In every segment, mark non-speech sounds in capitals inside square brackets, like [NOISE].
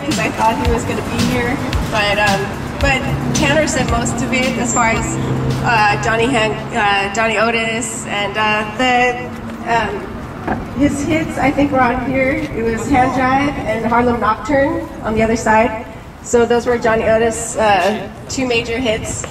because I thought he was going to be here, but um, but Tanner said most of it as far as uh, Johnny Han- uh, Johnny Otis and uh, the um, his hits. I think were on here. It was Hand Jive and Harlem Nocturne on the other side. So those were Johnny Otis' uh, two major hits.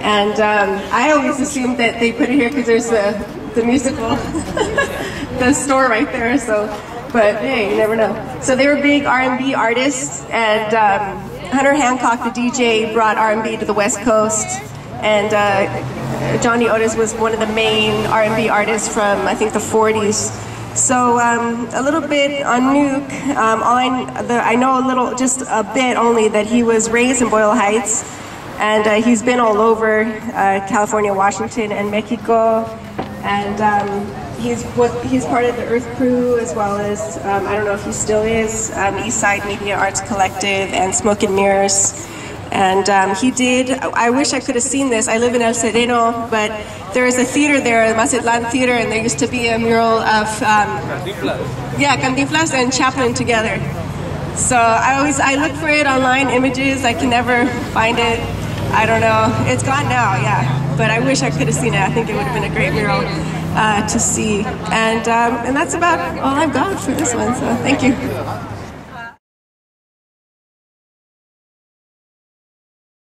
And um, I always assumed that they put it here because there's the, the musical, [LAUGHS] the store right there. So, but hey, you never know. So they were big R&B artists, and um, Hunter Hancock, the DJ, brought R&B to the West Coast, and uh, Johnny Otis was one of the main R&B artists from I think the 40s. So um, a little bit on Nuke. Um, all I, the, I know a little, just a bit only, that he was raised in Boyle Heights, and uh, he's been all over uh, California, Washington, and Mexico, and um, he's he's part of the Earth Crew as well as um, I don't know if he still is um, East Side Media Arts Collective and Smoke and Mirrors. And um, he did, I wish I could have seen this. I live in El Sereno, but there is a theater there, the Mazatlan Theater, and there used to be a mural of, um, yeah, Cantinflas and Chaplin together. So I always, I look for it online, images, I can never find it. I don't know. It's gone now, yeah. But I wish I could have seen it. I think it would have been a great mural uh, to see. And, um, and that's about all I've got for this one, so thank you.